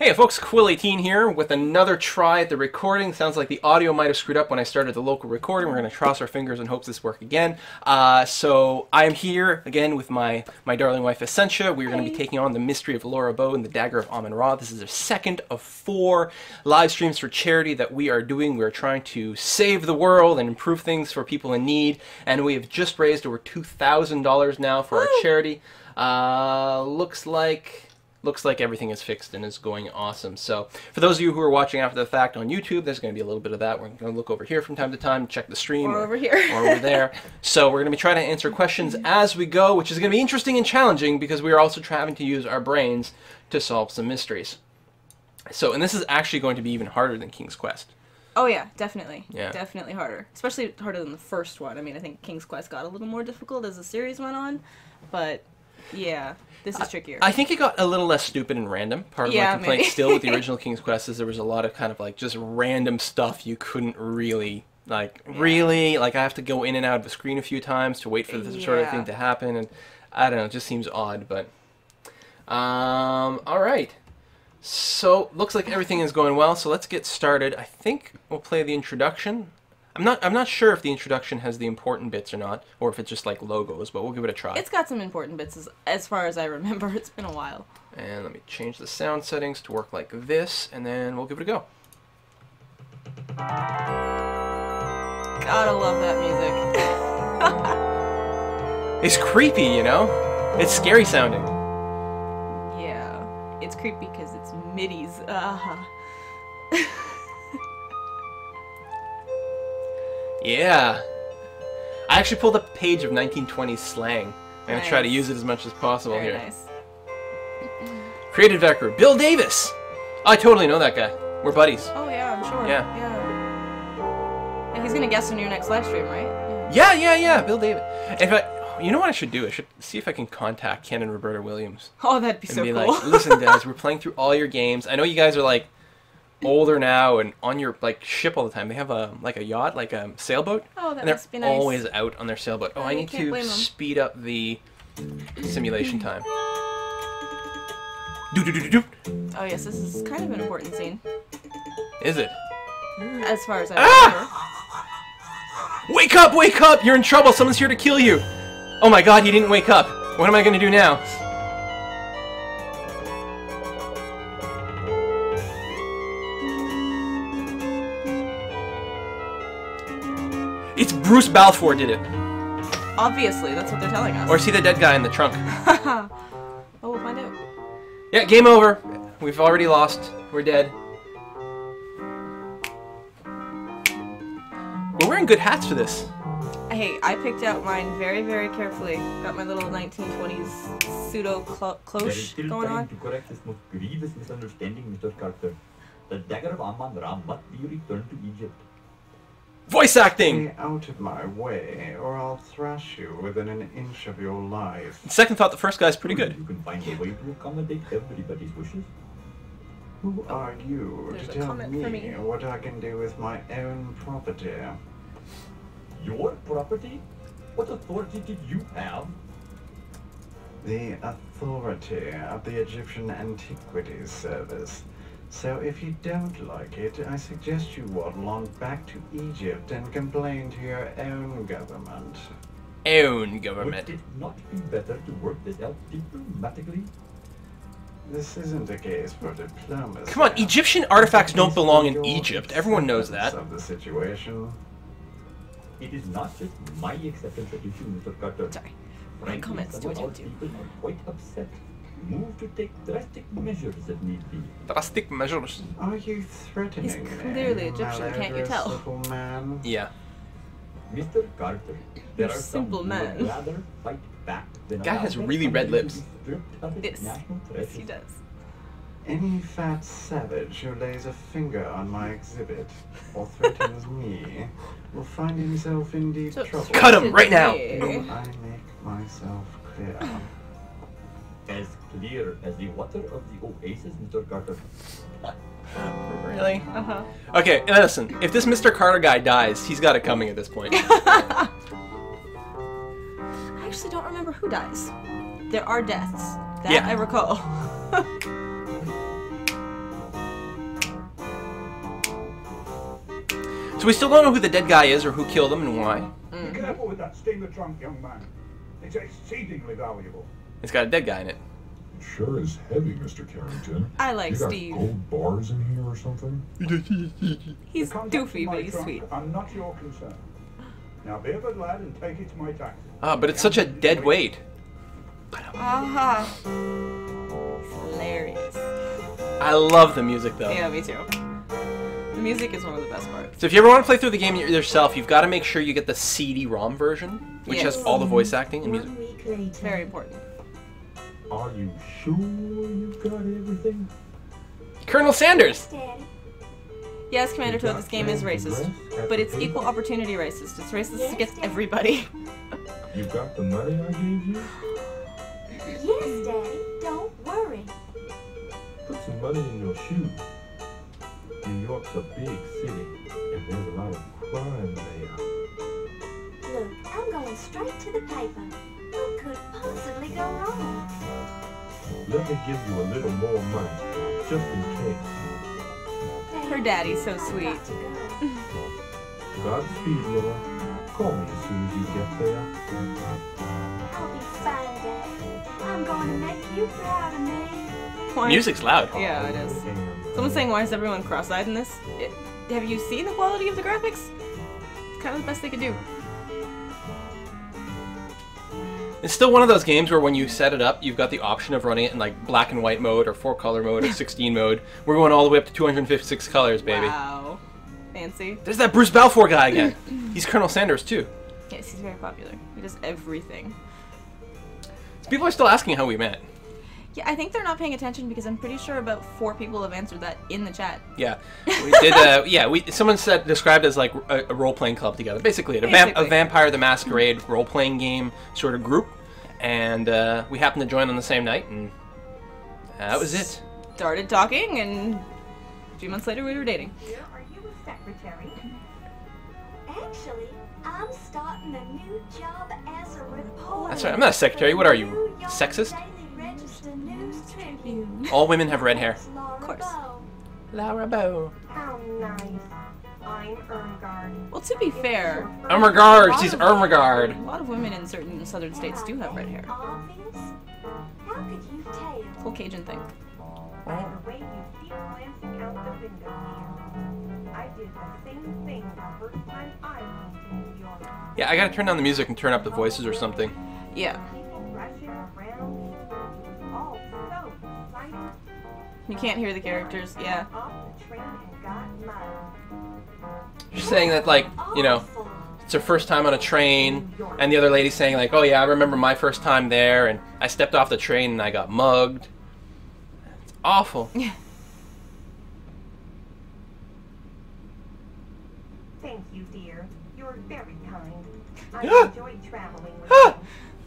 Hey folks, Quill18 here with another try at the recording. Sounds like the audio might have screwed up when I started the local recording. We're going to cross our fingers and hope this works again. Uh, so I am here again with my, my darling wife Essentia. We're going to be taking on the Mystery of Laura Bow and the Dagger of Amon Ra. This is the second of four live streams for charity that we are doing. We're trying to save the world and improve things for people in need. And we have just raised over $2,000 now for our charity. Uh, looks like looks like everything is fixed and is going awesome. So for those of you who are watching after the fact on YouTube, there's going to be a little bit of that. We're going to look over here from time to time, check the stream. Or over here. or over there. So we're going to be trying to answer questions as we go, which is going to be interesting and challenging because we are also trying to use our brains to solve some mysteries. So, and this is actually going to be even harder than King's Quest. Oh yeah, definitely. Yeah. Definitely harder. Especially harder than the first one. I mean, I think King's Quest got a little more difficult as the series went on, but yeah, this is trickier. I think it got a little less stupid and random. Part of Yeah, my complaint maybe. still with the original King's Quest is there was a lot of kind of like just random stuff you couldn't really like really like I have to go in and out of the screen a few times to wait for this sort of thing to happen and I don't know, it just seems odd, but um all right. So, looks like everything is going well, so let's get started. I think we'll play the introduction. I'm not I'm not sure if the introduction has the important bits or not or if it's just like logos, but we'll give it a try. it's got some important bits as, as far as I remember. It's been a while. And let me change the sound settings to work like this, and then we'll give it a go. Gotta love that music. It's creepy, you know? It's scary sounding. yeah. It's creepy because it's MIDIs. Uh-huh. Yeah. I actually pulled a page of 1920s slang. I'm gonna try to use it as much as possible Very here. nice. Creative Vector, Bill Davis! I totally know that guy. We're buddies. Oh yeah, I'm sure. Yeah. Yeah. And he's gonna guest on your next live stream, right? Yeah, Yeah. yeah, yeah, Bill Davis. In fact, you know what I should do? I should see if I can contact Ken and Roberta Williams. Oh, that'd be and so be cool. like, listen, guys, we're playing through all your games. I know you guys are like older now and on your like ship all the time. They have a like a yacht, like a sailboat, oh, that and they're must be nice. always out on their sailboat. Oh, Oh, I need to blame 'em. speed up the simulation time. Do do do do do. Oh yes, this is kind of an important scene, Is it? as far as I Ah! remember. Wake up! Wake up! You're in trouble. Someone's here to kill you. Oh my God! He didn't wake up. What am I gonna do now? It's Bruce Balfour did it. Obviously, that's what they're telling us. Or see the dead guy in the trunk? oh, we'll find out. Yeah, game over. We've already lost. We're dead. We're wearing good hats for this. Hey, I picked out mine very, very carefully. Got my little 1920s pseudo clo- There is cloche still going on. to correct this most grievous misunderstanding, Mr. Carter. The dagger of Amon Ra must be returned to Egypt. Voice acting! Stay out of my way, or I'll thrash you within an inch of your life. Second thought, the first guy's pretty good. You can find a way to accommodate everybody's wishes. Who oh, are you There's to tell me, me. what I can do with my own property? Your property? What authority did you have? The authority of the Egyptian Antiquities Service. So if you don't like it, I suggest you waddle on back to Egypt and complain to your own government. Own government. Would it not be better to work this out diplomatically? This isn't a case for diplomacy. Come on, Egyptian artifacts don't belong in Egypt. Everyone knows that. Of the situation. It is not just my acceptance of issue, Mr. Carter. Sorry. Frankly, comments some to of our attend to. people are quite upset. Move to take drastic measures if need be. Drastic measures. Are you threatening He's me, clearly Egyptian, can't you tell? man? Yeah. Mr. Carter, there You're are simple some who man. would rather fight back than Guy has really red lips. be its Yes. Yes, he does. Any fat savage who lays a finger on my exhibit or threatens me will find himself in deep So- trouble. Cut him right now. Do I make myself clear? clear as the water of the oasis, Mr. Carter. really? Uh huh. Okay, listen, if this Mr. Carter guy dies, he's got it coming at this point. I actually don't remember who dies. There are deaths. That yeah. I recall. so we still don't know who the dead guy is or who killed him and why. Mm. Be careful with that steamer trunk, young man. It's exceedingly valuable. It's got a dead guy in it. It sure is heavy, Mr. Carrington. I like you got Steve. gold bars in here or something? He's The doofy, but he's sweet. I'm not your concern. Now be a good lad and take it to my taxi. Ah, but it's such a dead weight. Aha. It's hilarious. I love the music though. Yeah, me too. The music is one of the best parts. So if you ever want to play through the game yourself, you've got to make sure you get the CD-ROM version, which has all the voice acting and music. One week later. Very important. Are you sure you've got everything? Colonel Sanders. Daddy, Yes, Commander Toad, this game is racist. But it's table? equal opportunity racist. It's racist Yes, against Daddy. everybody. You got the money I gave you? yes, Daddy, don't worry. Put some money in your shoe. New York's a big city, and there's a lot of crime there. Look, I'm going straight to the paper. What could possibly go wrong? Let me give you a little more money, just in case. Her daddy's so sweet. got to go. Godspeed, Laura. Call me as soon as you get there. I'll be fine, Daddy. I'm going to make you proud of me. Why- Music's loud. Yeah, it is. And, Someone's saying, why is everyone cross-eyed in this? It, have you seen the quality of the graphics? It's kind of the best they could do. It's still one of those games where when you set it up, you've got the option of running it in like black and white mode or four color mode or 16 mode. We're going all the way up to 256 colors, baby. Wow. Fancy. There's that Bruce Balfour guy again. He's Colonel Sanders too. Yes, he's very popular. He does everything. People are still asking how we met. Yeah, I think they're not paying attention because I'm pretty sure about four people have answered that in the chat. Yeah, we did. Uh, yeah, we someone said described as like a, a role playing club together. Basically, a, vamp, a Vampire the Masquerade role playing game sort of group, and uh, we happened to join on the same night, and that was it. Started talking, and a few months later we were dating. Here, are you a secretary? Actually, I'm starting a new job as a reporter. That's right. I'm not a secretary. What are you, sexist? Daily Register News Tribune. All women have red hair. Of course. Laura Bow. How nice. I'm Ermgard. Well, to be fair, Ermengarde. She's Ermengarde. a lot of women in certain southern states do have red hair. Obvious? How could you tell? Whole Cajun thing. By the way you keep glancing out the window here. I did the same thing the first time I moved to New York. Yeah, I gotta turn down the music and turn up the voices or something. Yeah. You can't hear the characters. Yeah. Off the train and got mud. She's saying that like you know it's her first time on a train, and the other lady's saying like, oh yeah, I remember my first time there, and I stepped off the train and I got mugged. It's awful. Yeah. Thank you, dear. You're very kind. I Yeah. enjoyed traveling with Ah!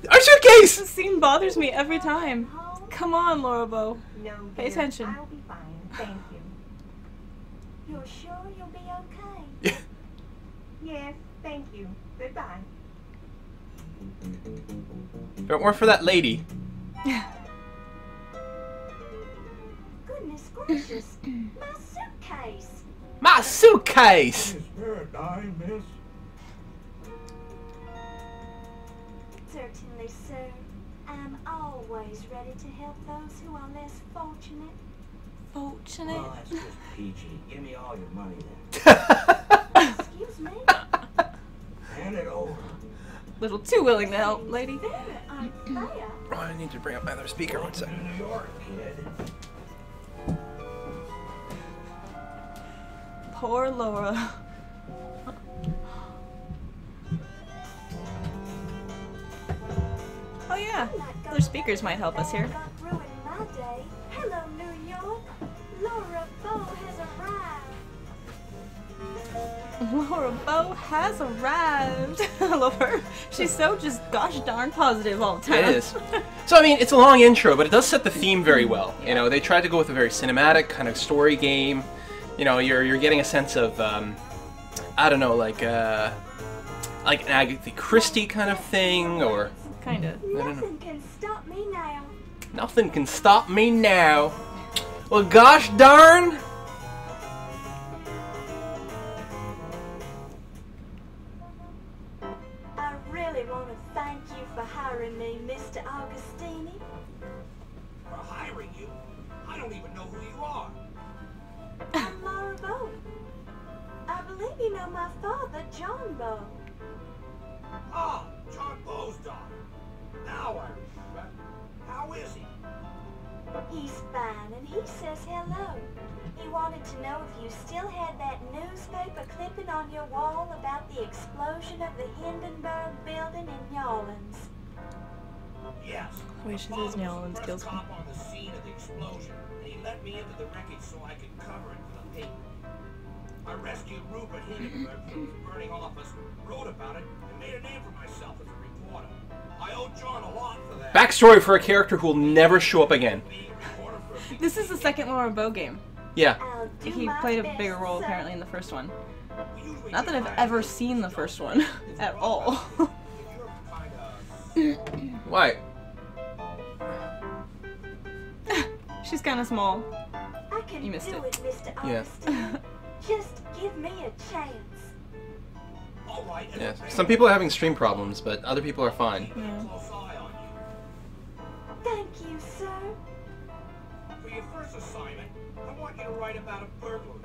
you. Our suitcase. This scene bothers me every time. Come on, Laura Bow. No, Pay dear, attention. I'll be fine. Thank you. You're sure you'll be okay? Yes, thank you. Goodbye. If it weren't for that lady. Goodness gracious. My suitcase. My suitcase. Miss Paradigm, miss. Certainly, sir. I'm always ready to help those who are less fortunate. Fortunate. Well, that's just PG. Give me all your money then. Excuse me? Hand it over. Little too willing to help, lady. Very. Oh, I need to bring up my other speaker one To. New York, kid. Poor Laura. Yeah, other speakers might help us here. Got ruined my day. Hello, New York. Laura Bow has arrived. Laura Bow has arrived. I love her. She's so just gosh darn positive all the time. It is. So I mean, it's a long intro, but it does set the theme very well. You know, they tried to go with a very cinematic kind of story game. You know, you're you're getting a sense of um, I don't know, like uh, like an Agatha Christie kind of thing, or Kind of. Nothing can stop me now. Nothing can stop me now. Well, gosh darn. I really want to thank you for hiring me, Mr. Augustini. For hiring you? I don't even know who you are. I'm Laura Bow. I believe you know my father, John Bow. Ah, John Bow's daughter. Now I remember. How is he? He's fine, and he says hello. He wanted to know if you still had that newspaper clipping on your wall about the explosion of the Hindenburg building in New Orleans. Yes. Wait, she My says father New was Orleans the kills me. cop on the scene of the explosion, and he let me into the wreckage so I could cover it for the paper. I rescued Rupert Hindenburg from his burning office, wrote about it, and made a name for myself as a Backstory for a character who will never show up again. Being a reporter for a big This is the second Laura Bow game. Yeah. I'll He played a bigger role sir. apparently in the first one. Not that I've ever seen the first one at all. out there. If you're kinda Why? She's kind of small. I can You missed do it. it, Mr. Yeah. Just give me a chance. All right, Yeah. Some people are having stream problems, but other people are fine. keep a close eye on you. Thank you, sir. For your first assignment, I want you to write about a burglary.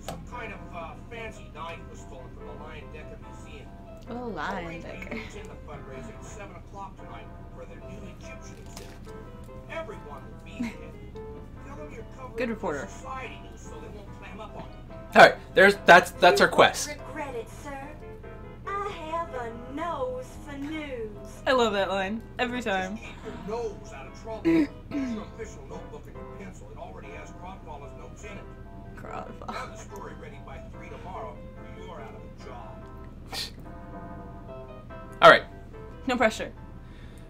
Some kind of uh, fancy knife was stolen from the Leyendecker Museum. Oh, Arrange for linebacker. you to attend the fundraiser at 7 o'clock tonight for their new Egyptian exhibit. Everyone will be there. Tell them you're covering Good reporter. society so they won't clam up on you. All right. There's that's that's our quest. I love that line every time. Just keep your nose out of trouble. Use your official notebook and your pencil. It already has Crodfelter's notes in it. Crawford. Have the story ready by 3 tomorrow or you're out of a job. All right. No pressure.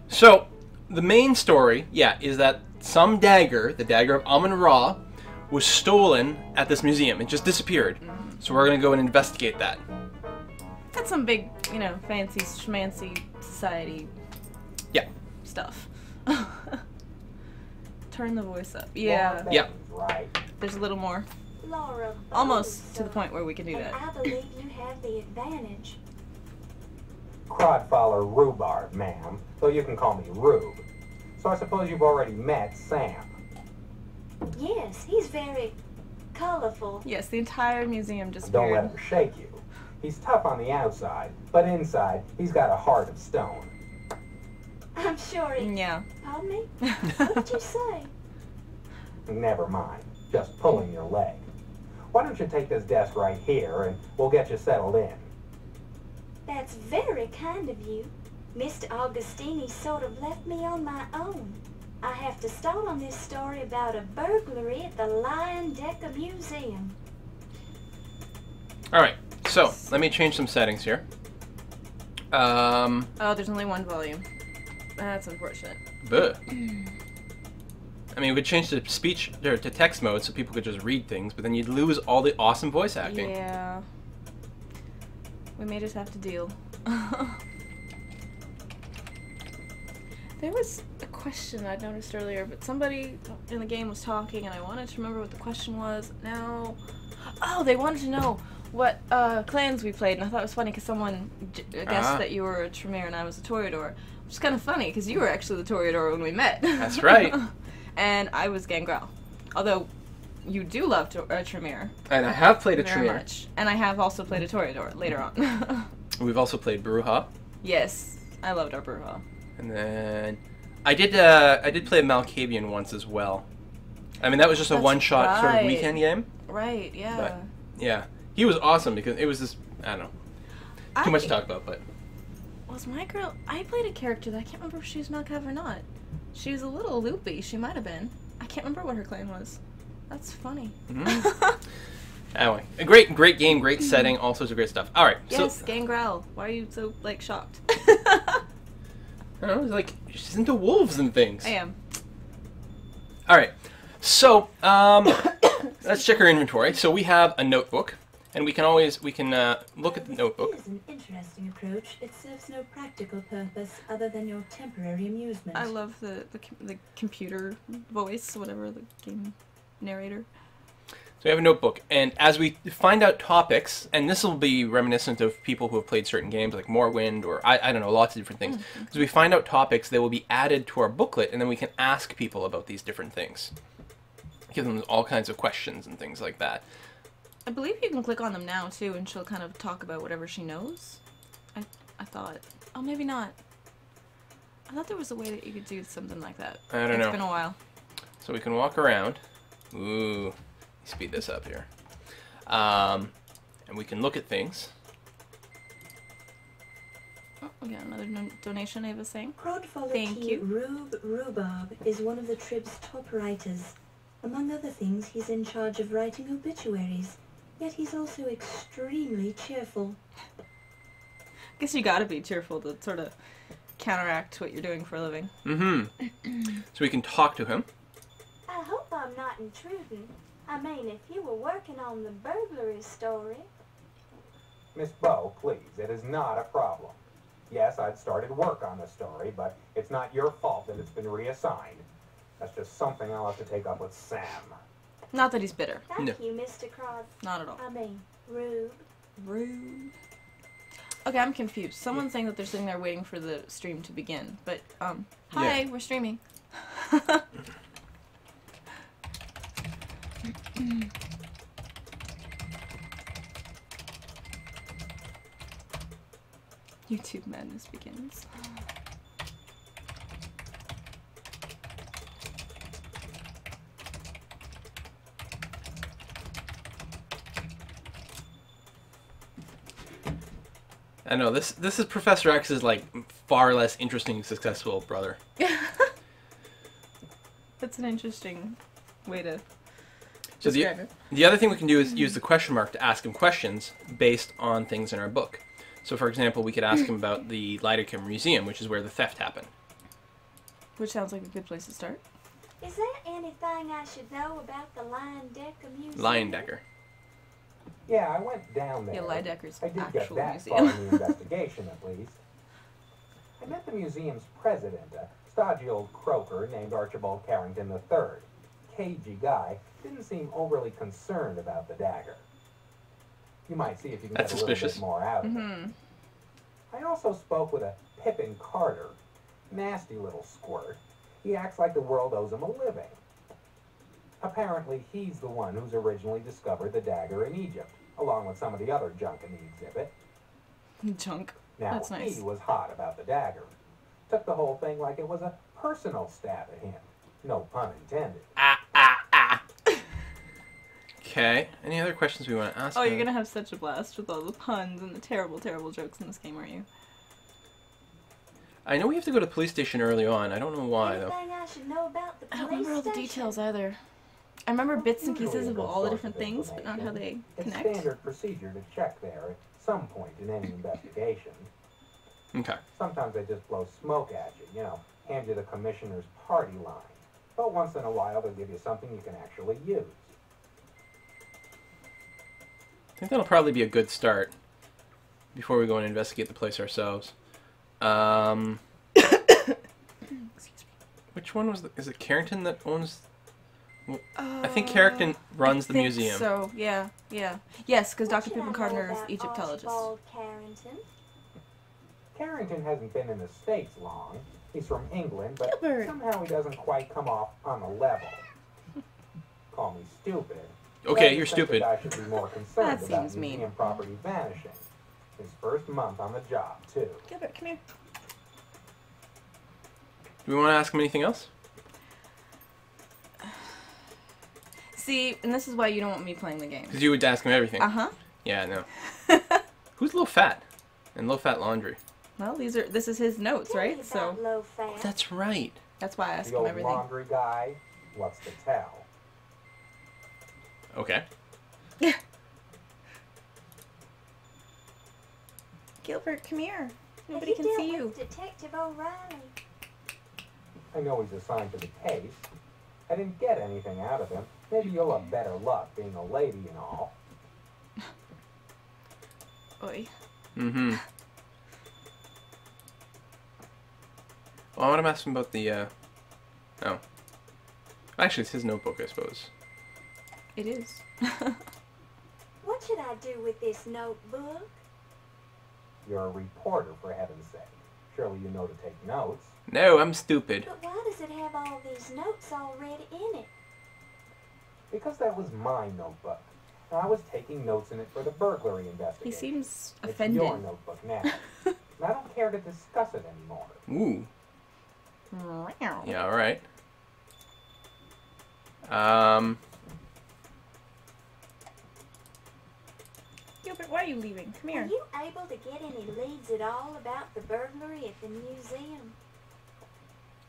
So, the main story, yeah, is that some dagger, the dagger of Amon Ra, was stolen at this museum. It just disappeared. Mm-hmm. So we're gonna go and investigate that. Got some big, you know, fancy schmancy society Yeah. stuff. Turn the voice up. Yeah. Yeah. Right. There's a little more. Laura Bowles, Almost to the point where we can do And that. I believe you have the advantage. Crodfelter Rhubarb, ma'am, though you can call me Rube. So I suppose you've already met Sam. Yes, he's very colorful. Yes, the entire museum just Don't let disappeared. him shake you. He's tough on the outside, but inside, he's got a heart of stone. I'm sure he. Yeah. Pardon me? What'd you say? Never mind, just pulling your leg. Why don't you take this desk right here and we'll get you settled in? That's very kind of you. Mr. Augustini sort of left me on my own. I have to start on this story about a burglary at the Leyendecker Museum. All right. So let me change some settings here. Um, Oh, there's only one volume. That's unfortunate. buh. I mean, we'd change to speech or to text mode so people could just read things, but then you'd lose all the awesome voice acting. Yeah. We may just have to deal. there was a question I noticed earlier, but somebody in the game was talking, and I wanted to remember what the question was. Now, oh, they wanted to know what uh, clans we played, and I thought it was funny because someone j- guessed Ah. that you were a Tremere and I was a Toreador, which is kind of funny because you were actually the Toreador when we met. That's right. and I was Gangrel, although you do love to- uh, Tremere And I have played a very Tremere. much. And I have also played a Toreador later on. We've also played Brujah, yes, I loved our Brujah. and then I did uh, I did play a Malkavian once as well. I mean, that was just a That's one-shot sort of weekend game. Right, yeah. But- Yeah, he was awesome because it was just I don't know too much to talk about, but Was my girl. I played a character that I can't remember if she was Malkav or not. She was a little loopy. She might have been. I can't remember what her clan was. That's funny. Mhm. anyway, a great great game, great setting, all sorts of great stuff. All right, yes, so Gangrel. Why are you so, like, shocked? I don't know, it's like she's into wolves and things. I am. All right, so um, let's check our inventory. So we have a notebook, and we can always we can uh, look at the notebook. It is an interesting approach. It serves no practical purpose other than your temporary amusement. I love the, the, the computer voice, whatever, the game narrator. So we have a notebook, and as we find out topics, and this will be reminiscent of people who have played certain games like Morrowind or I, I don't know, lots of different things. As we find out topics, they will be added to our booklet, and then we can ask people about these different things. Give them all kinds of questions and things like that. I believe you can click on them now too, and she'll kind of talk about whatever she knows. I I thought. Oh, maybe not. I thought there was a way that you could do something like that. I don't It's know. been a while. So we can walk around. Ooh, speed this up here. Um, and we can look at things. Oh, we got another don- donation. Ava's saying. Prodfolity Thank you. Rube Rhubarb is one of the Trib's top writers. Among other things, he's in charge of writing obituaries. Yet he's also extremely cheerful. I guess you gotta be cheerful to sort of counteract what you're doing for a living. Mm-hmm. so we can talk to him. I hope I'm not intruding. I mean, if you were working on the burglary story. Miss Bow, please, it is not a problem. Yes, I'd started work on the story, but it's not your fault that it's been reassigned. That's just something I'll have to take up with Sam. Not that he's bitter. Thank you, Mr. Crosby. Not at all. I mean, rude. Rude. Okay, I'm confused. Someone's saying that they're sitting there waiting for the stream to begin, but um, hi, Yeah. we're streaming. YouTube madness begins. I know this. This is Professor X's like far less interesting, successful brother. That's an interesting way to So the, describe it. the other thing we can do is use mm-hmm. the question mark to ask him questions based on things in our book. So, for example, we could ask him about the Leyendecker Museum, which is where the theft happened. Which sounds like a good place to start. Is there anything I should know about the Leyendecker Museum? Lion Decker. Yeah, I went down there. Yeah, Leyendecker's I did get actual that museum. far in the investigation, at least. I met the museum's president, a stodgy old croaker named Archibald Carrington III. Cagey guy, didn't seem overly concerned about the dagger. You might see if you can That's get a little bit more out of it. Mm-hmm. I also spoke with a Pippin Carter. Nasty little squirt. He acts like the world owes him a living. Apparently, he's the one who's originally discovered the dagger in Egypt, along with some of the other junk in the exhibit. Junk. Now, That's nice. he was hot about the dagger. Took the whole thing like it was a personal stab at him. No pun intended. Ah, ah, ah. Okay. Any other questions we want to ask? Oh, you're gonna have such a blast with all the puns and the terrible, terrible jokes in this game, aren't you? I know we have to go to the police station early on. I don't know why though. I should know about the I don't police remember all the station? details either. I remember bits and pieces of all the different things, but not how they information. It's connect. standard procedure to check there at some point in any investigation. Okay. Sometimes they just blow smoke at you, you know, hand you the commissioner's party line. But once in a while, they'll give you something you can actually use. I think that'll probably be a good start before we go and investigate the place ourselves. Um, which one was the, is it Carrington that owns? I think Carrington uh, runs the think museum. So yeah, yeah, yes, because Dr. should I Pippin know is about Egyptologist. Carrington? Carrington hasn't been in the States long. He's from England, but Gilbert. somehow he doesn't quite come off on the level. Call me stupid. Okay, just you're think the stupid. guy should be more concerned That about seems mean. property vanishing. His first month on the job, too. Gilbert, come here. Do we want to ask him anything else? See, and this is why you don't want me playing the game. Because you would ask him everything. Uh huh. Yeah, no. Who's low fat? And low fat laundry. Well, these are this is his notes, right? So low fat. That's right. that's why I asked The him old everything. laundry guy, what's to tell? Okay. Yeah. Gilbert, come here. Nobody can see you. with Detective O'Reilly. I know he's assigned to the case. I didn't get anything out of him. Maybe you'll have better luck being a lady and all. Oi. Mm-hmm. Well, I want to ask him about the, uh... Oh. Actually, it's his notebook, I suppose. It is. What should I do with this notebook? You're a reporter, for heaven's sake. Surely you know to take notes. No, I'm stupid. But why does it have all these notes already in it? Because that was my notebook. And I was taking notes in it for the burglary investigation. He investigation. seems It's offended. your notebook now. and I don't care to discuss it anymore. Ooh. Yeah, all right. Um, Gilbert, why are you leaving? Come Were here. you able to get any leads at all about the burglary at the museum?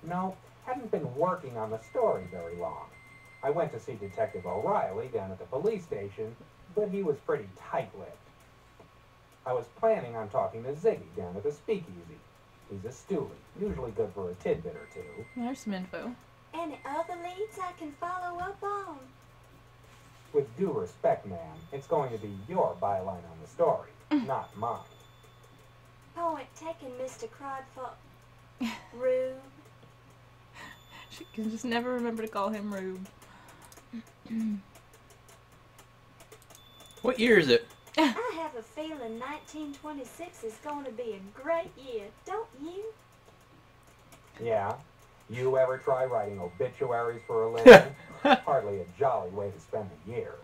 No, hadn't been working on the story very long. I went to see Detective O'Reilly down at the police station, but he was pretty tight-lipped. I was planning on talking to Ziggy down at the speakeasy. He's a stoolie, usually good for a tidbit or two. There's some info. Any other leads I can follow up on? With due respect, ma'am, it's going to be your byline on the story, mm. not mine. Point taken, Mr. Crodfelter. Rube. She can just never remember to call him Rube. what year is it? I have a feeling 1926 is going to be a great year, don't you? Yeah? You ever try writing obituaries for a living? Hardly a jolly way to spend the year.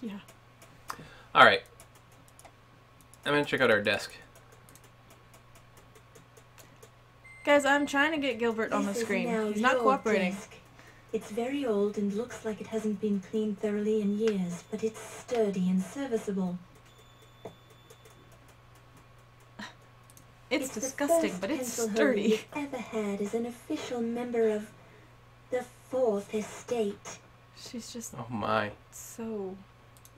Yeah. All right. I'm gonna check out our desk. Guys, I'm trying to get Gilbert on the This screen. He's not cooperating. desk. It's very old and looks like it hasn't been cleaned thoroughly in years, but it's sturdy and serviceable. It's, the disgusting, but it's pencil holder sturdy. you've ever had as an official member of the Fourth Estate. She's just Oh my. so.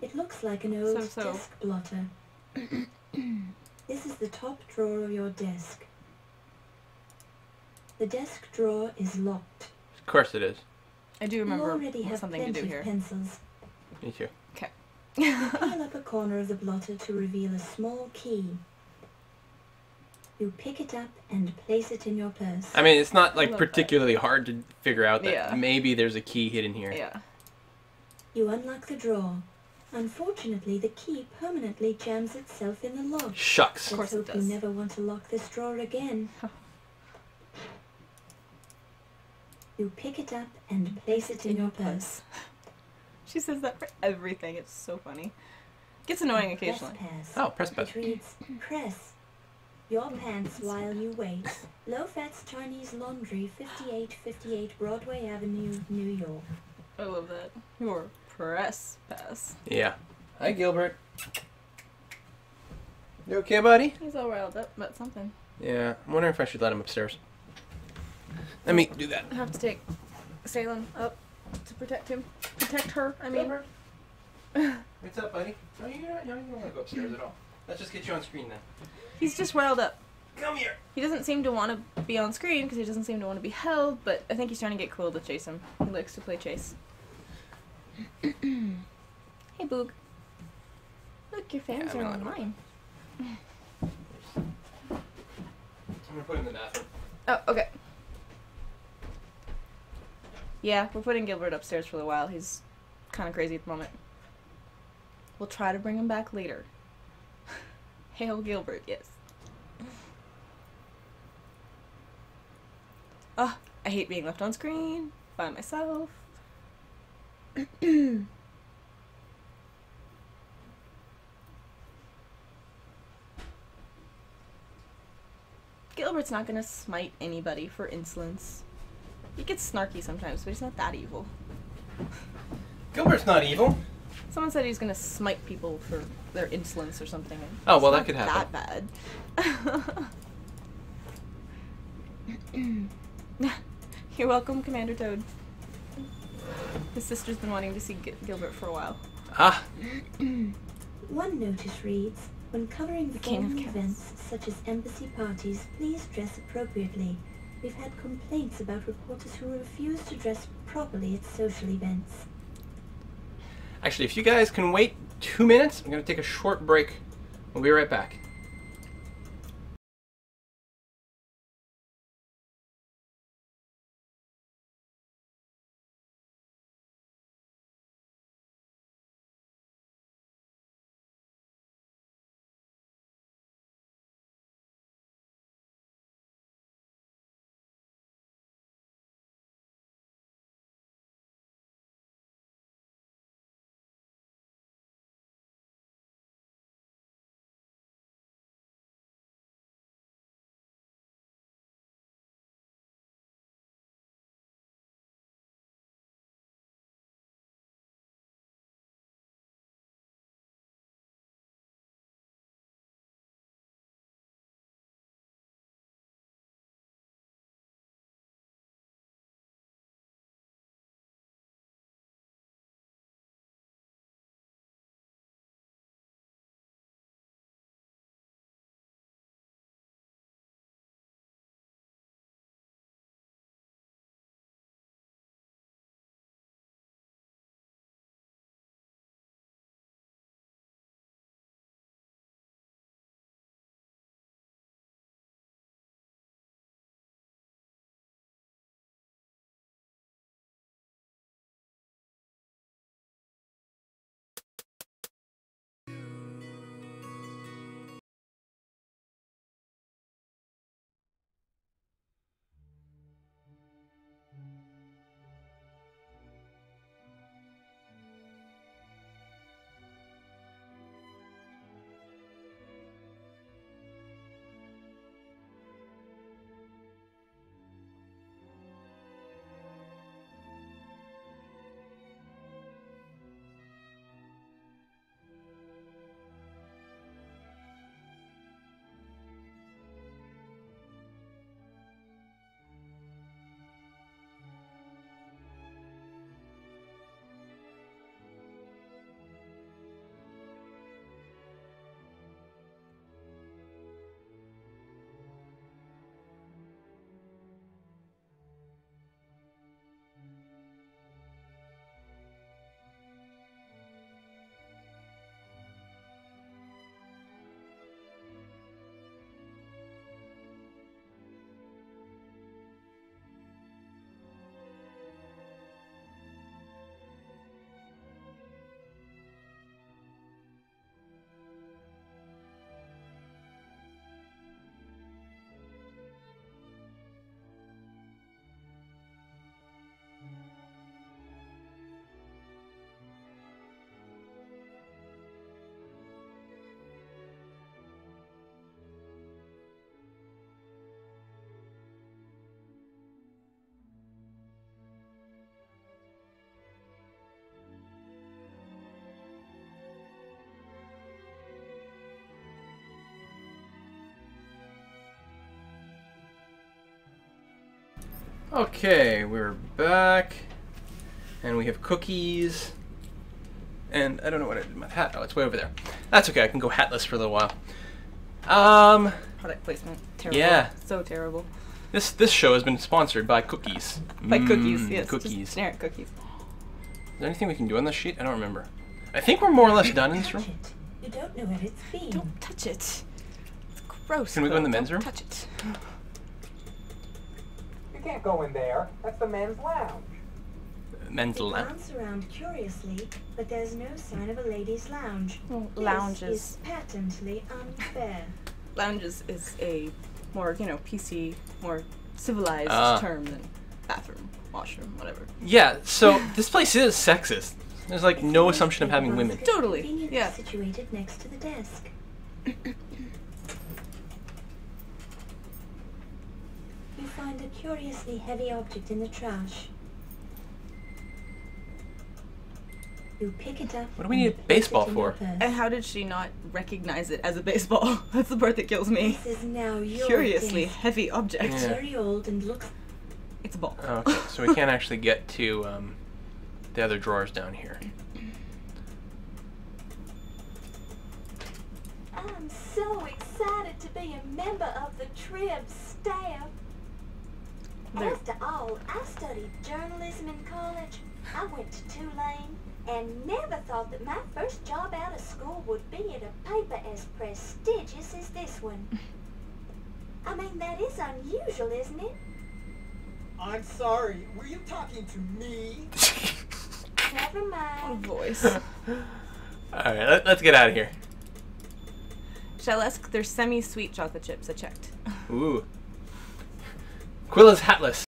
It looks like an old So-so. desk blotter. this is the top drawer of your desk. The desk drawer is locked. Of course it is. I do You remember already have something to do of here. pencils. Me too. Okay. peel up a corner of the blotter to reveal a small key. You pick it up and place it in your purse. I mean, it's not like love that. particularly hard to figure out that Yeah. maybe there's a key hidden here. Yeah. You unlock the drawer. Unfortunately, the key permanently jams itself in the lock. Shucks. Of course Let's it hope does. you never want to lock this drawer again. you pick it up and place it in your purse. She says that for everything. It's so funny. Gets annoying Press occasionally. pass. Oh, press pass. It reads, press. Your pants while you wait. Low Fats Chinese Laundry, 5858 Broadway Avenue, New York. I love that. Your press pass. Yeah. Hi, Gilbert. You okay, buddy? He's all riled up about something. Yeah. I'm wondering if I should let him upstairs. Let me do that. I have to take Salem up to protect him. Protect her, I mean. What's up, buddy? No, you don't, you don't want to go upstairs at all. Let's just get you on screen then. He's just riled up. Come here. He doesn't seem to want to be on screen because he doesn't seem to want to be held, but I think he's trying to get cool to chase him. He likes to play chase. hey, Boog. Look, your fans Yeah, are online. I'm gonna put him in the bathroom. Oh, okay. Yeah, we're putting Gilbert upstairs for a while. He's kind of crazy at the moment. We'll try to bring him back later. Hail Gilbert, yes. Oh, I hate being left on screen by myself. Gilbert's not gonna smite anybody for insolence. He gets snarky sometimes, but he's not that evil. Gilbert's not evil. Someone said he's gonna smite people for their insolence or something. and Oh, well, it's that not could That bad. You're welcome, Commander Toad. His sister's been wanting to see Gil- Gilbert for a while. Ah. One notice reads, when covering The king of formal events such as embassy parties, please dress appropriately. We've had complaints about reporters who refuse to dress properly at social events. Actually, if you guys can wait two minutes, I'm gonna take a short break. We'll be right back. Okay, we're back, and we have cookies. And I don't know what I did with my hat. Oh, it's way over there. That's okay. I can go hatless for a little while. Um, Product placement. Terrible. Yeah. So terrible. this this show has been sponsored by cookies. By cookies, Mm, yes. Cookies. Just generic cookies. Is there anything we can do on this sheet? I don't remember. I think we're more or less done in this room. You don't know where it's been. Don't touch it. It's gross. Can we go in the Quill. men's Don't room? Touch it. You can't go in there. That's the men's lounge. Men's You lab. glance around curiously, but there's no sign of a ladies' lounge. Well, This lounges. is patently unfair. Lounges is a more, you know, PC, more civilized Ah. term than bathroom, washroom, whatever. Yeah. So this place is sexist. There's like no assumption of having women. Totally, yeah. situated next to the desk. you find a curiously heavy object in the trash. You pick it up. What do we need a baseball it in your for? And how did she not recognize it as a baseball? That's the part that kills me. This is now your Curiously desk. heavy object. It's Yeah. very old and looks It's a ball. Okay, so we can't actually get to um, the other drawers down here. I'm so excited to be a member of the Trib staff. There- After all, I studied journalism in college. I went to Tulane and never thought that my first job out of school would be at a paper as prestigious as this one. I mean, that is unusual, isn't it? I'm sorry, were you talking to me? Never Oh, mind. voice. All right, let, let's get out of here. Shalesk, they're semi-sweet chocolate chips. I checked. Ooh. Quill is hatless.